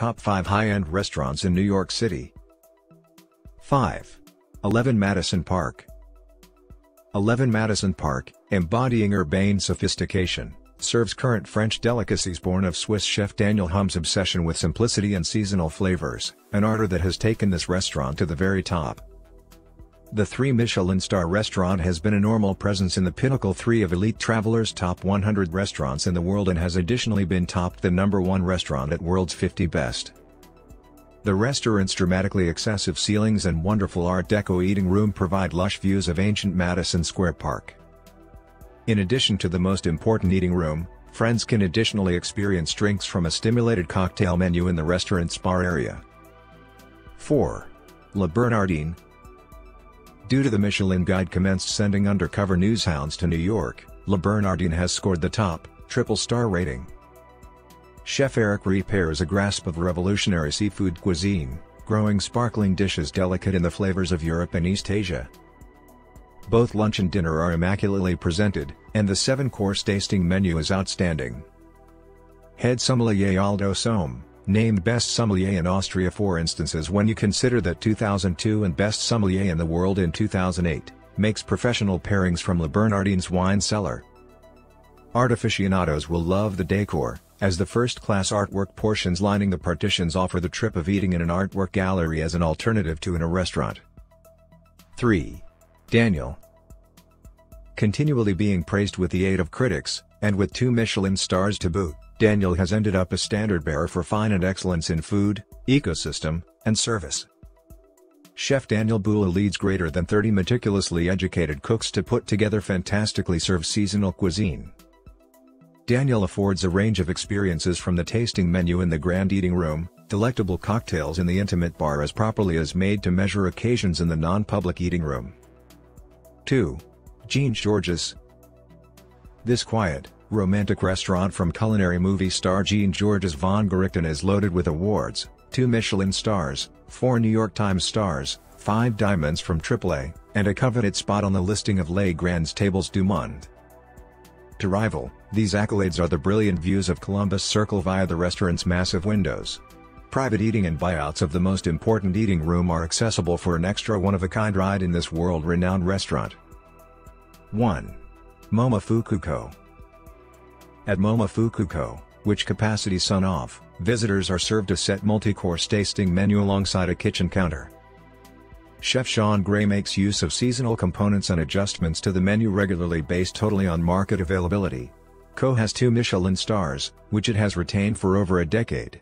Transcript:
Top 5 High-End Restaurants in New York City 5. 11 Madison Park 11 Madison Park, embodying urbane sophistication, serves current French delicacies born of Swiss chef Daniel Humm's obsession with simplicity and seasonal flavors, an art that has taken this restaurant to the very top. The three Michelin star restaurant has been a normal presence in the pinnacle 3 of Elite Traveler's top 100 restaurants in the world and has additionally been topped the number 1 restaurant at World's 50 Best. The restaurant's dramatically excessive ceilings and wonderful Art Deco eating room provide lush views of ancient Madison Square Park. In addition to the most important eating room, friends can additionally experience drinks from a stimulated cocktail menu in the restaurant's bar area. 4. Le Bernardin, Due to the Michelin Guide commenced sending undercover newshounds to New York, Le Bernardin has scored the top, triple-star rating. Chef Eric Ripert's a grasp of revolutionary seafood cuisine, growing sparkling dishes delicate in the flavors of Europe and East Asia. Both lunch and dinner are immaculately presented, and the seven-course tasting menu is outstanding. Head sommelier Aldo Sohm, named Best Sommelier in Austria for instances when you consider that 2002 and Best Sommelier in the world in 2008, makes professional pairings from Le Bernardin's wine cellar. Art aficionados will love the decor, as the first-class artwork portions lining the partitions offer the trip of eating in an artwork gallery as an alternative to in a restaurant. 3. Daniel Continually being praised with the aid of critics, and with two Michelin stars to boot. Daniel has ended up a standard bearer for fine and excellence in food, ecosystem, and service. Chef Daniel Boulud leads greater than 30 meticulously educated cooks to put together fantastically served seasonal cuisine. Daniel affords a range of experiences from the tasting menu in the grand eating room, delectable cocktails in the intimate bar as properly as made to measure occasions in the non-public eating room. 2. Jean Georges This quiet, romantic restaurant from culinary movie star Jean Georges Vongerichten is loaded with awards, 2 Michelin stars, 4 New York Times stars, 5 diamonds from AAA, and a coveted spot on the listing of Les Grands Tables du Monde. To rival, these accolades are the brilliant views of Columbus Circle via the restaurant's massive windows. Private eating and buyouts of the most important eating room are accessible for an extra one-of-a-kind ride in this world-renowned restaurant. 1. Momofuku at Momofuku, Ko., which capacity sun off, visitors are served a set multi-course tasting menu alongside a kitchen counter. Chef Sean Gray makes use of seasonal components and adjustments to the menu regularly based totally on market availability. Ko has two Michelin stars, which it has retained for over a decade.